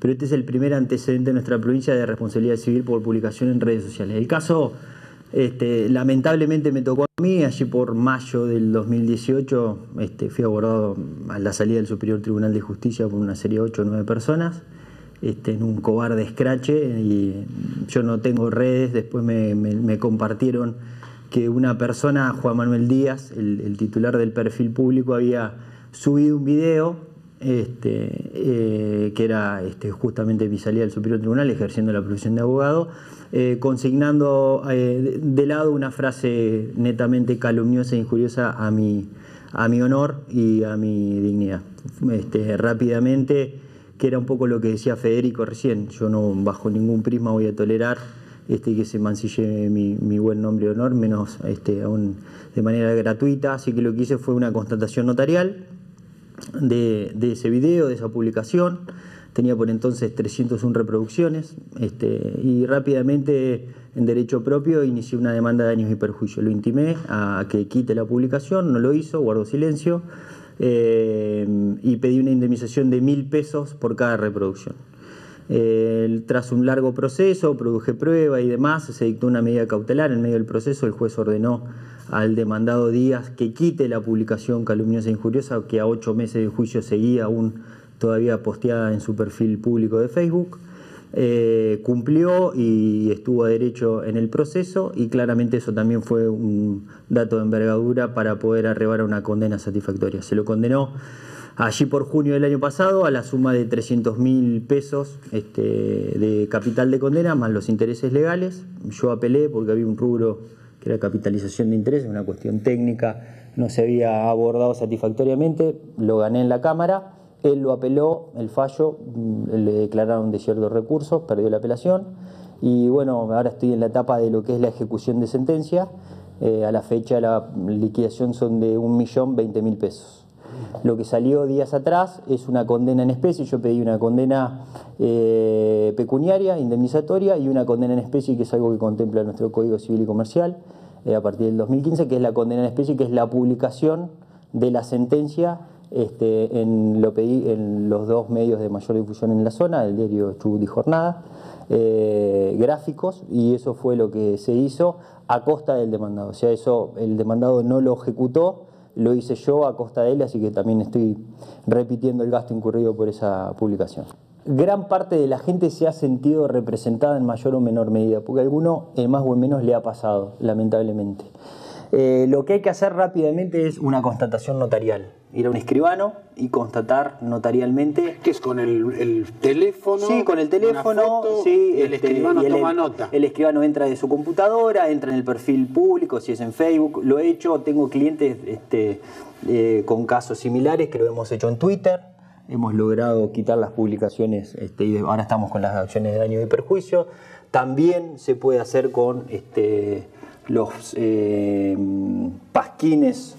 pero este es el primer antecedente de nuestra provincia de responsabilidad civil por publicación en redes sociales. El caso este, lamentablemente me tocó a mí, allí por mayo del 2018 este, fui abordado a la salida del Superior Tribunal de Justicia por una serie de 8 o 9 personas este, en un cobarde escrache y yo no tengo redes, después me, compartieron que una persona, Juan Manuel Díaz, el, titular del perfil público, había subido un video este, eh, que era este, justamente mi salida del Superior Tribunal ejerciendo la profesión de abogado eh, consignando eh, de lado una frase netamente calumniosa e injuriosa a mi, a mi honor y a mi dignidad. Este, rápidamente, que era un poco lo que decía Federico recién, yo no bajo ningún prisma voy a tolerar este, que se mancille mi, buen nombre y honor, menos este, aún de manera gratuita, así que lo que hice fue una constatación notarial de, ese video, de esa publicación, tenía por entonces 301 reproducciones este, y rápidamente en derecho propio inicié una demanda de daños y perjuicios. Lo intimé a que quite la publicación, no lo hizo, guardó silencio eh, y pedí una indemnización de mil pesos por cada reproducción. Tras un largo proceso, produje prueba y demás, se dictó una medida cautelar. En medio del proceso, el juez ordenó al demandado Díaz que quite la publicación calumniosa e injuriosa, que a ocho meses de juicio seguía aún todavía posteada en su perfil público de Facebook. Eh, cumplió y estuvo a derecho en el proceso y claramente eso también fue un dato de envergadura para poder arrebar una condena satisfactoria. Se lo condenó allí por junio del año pasado a la suma de 300 mil pesos este, de capital de condena más los intereses legales. Yo apelé porque había un rubro que era capitalización de intereses, una cuestión técnica, no se había abordado satisfactoriamente, lo gané en la Cámara él lo apeló, el fallo, mm, le declararon de recursos, perdió la apelación y bueno, ahora estoy en la etapa de lo que es la ejecución de sentencia. Eh, a la fecha la liquidación son de 1.020.000 pesos. Lo que salió días atrás es una condena en especie. Yo pedí una condena eh, pecuniaria, indemnizatoria, y una condena en especie, que es algo que contempla nuestro Código Civil y Comercial eh, a partir del 2015, que es la condena en especie, que es la publicación de la sentencia este, en, lo pedí en los dos medios de mayor difusión en la zona, el diario Chubut y Jornada, eh, gráficos, y eso fue lo que se hizo a costa del demandado. O sea, eso el demandado no lo ejecutó, lo hice yo a costa de él, así que también estoy repitiendo el gasto incurrido por esa publicación. Gran parte de la gente se ha sentido representada en mayor o menor medida, porque a alguno, en más o en menos, le ha pasado, lamentablemente. Eh, lo que hay que hacer rápidamente es una constatación notarial. Ir a un escribano y constatar notarialmente. ¿Qué es con el, teléfono? Sí, con el teléfono. sí, el este, escribano toma nota. El escribano entra de su computadora, entra en el perfil público, si es en Facebook. Lo he hecho, tengo clientes este, eh, con casos similares que lo hemos hecho en Twitter. Hemos logrado quitar las publicaciones este, y ahora estamos con las acciones de daño y perjuicio. También se puede hacer con este, los eh, pasquines,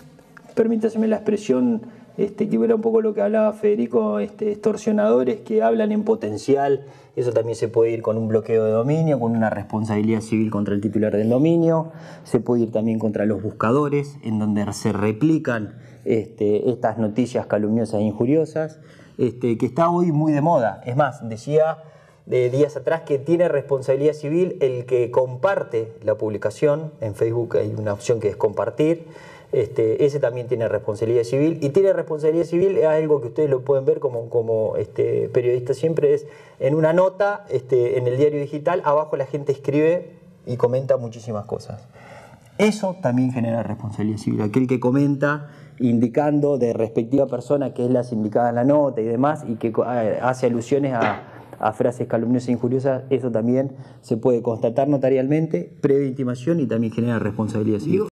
permítaseme la expresión, este, que era un poco lo que hablaba Federico, este, extorsionadores que hablan en potencial, eso también se puede ir con un bloqueo de dominio, con una responsabilidad civil contra el titular del dominio, se puede ir también contra los buscadores, en donde se replican este, estas noticias calumniosas e injuriosas, este, que está hoy muy de moda. Es más, decía de días atrás que tiene responsabilidad civil el que comparte la publicación. En Facebook hay una opción que es compartir. Este, ese también tiene responsabilidad civil. Y tiene responsabilidad civil, algo que ustedes lo pueden ver como, como este, periodista siempre, es en una nota este, en el diario digital, abajo la gente escribe y comenta muchísimas cosas. Eso también genera responsabilidad civil. Aquel que comenta indicando de respectiva persona que es la indicada en la nota y demás, y que eh, hace alusiones a a frases calumniosas e injuriosas, eso también se puede constatar notarialmente, previa intimación y también genera responsabilidad civil.